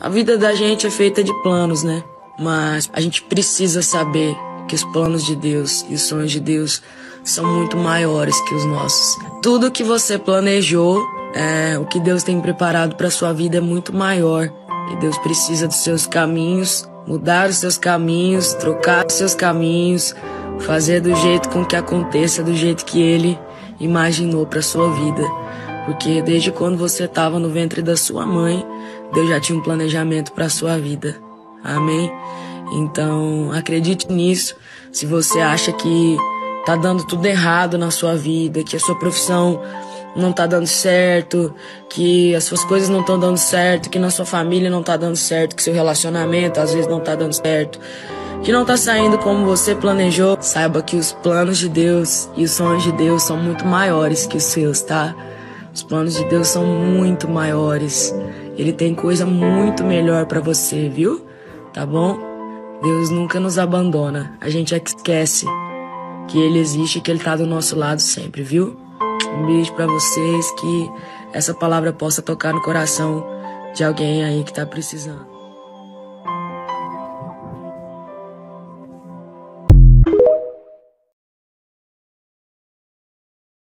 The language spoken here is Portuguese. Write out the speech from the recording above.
A vida da gente é feita de planos, né? Mas a gente precisa saber que os planos de Deus e os sonhos de Deus são muito maiores que os nossos. Tudo que você planejou, é, o que Deus tem preparado para sua vida é muito maior. E Deus precisa dos seus caminhos, mudar os seus caminhos, trocar os seus caminhos, fazer do jeito com que aconteça, do jeito que Ele imaginou para sua vida. Porque desde quando você estava no ventre da sua mãe, Deus já tinha um planejamento para sua vida. Amém? Então, acredite nisso. Se você acha que tá dando tudo errado na sua vida, que a sua profissão não tá dando certo, que as suas coisas não estão dando certo, que na sua família não tá dando certo, que seu relacionamento às vezes não tá dando certo, que não tá saindo como você planejou, saiba que os planos de Deus e os sonhos de Deus são muito maiores que os seus, tá? Os planos de Deus são muito maiores. Ele tem coisa muito melhor para você, viu? Tá bom? Deus nunca nos abandona. A gente é que esquece que ele existe e que ele tá do nosso lado sempre, viu? Um beijo para vocês que essa palavra possa tocar no coração de alguém aí que tá precisando.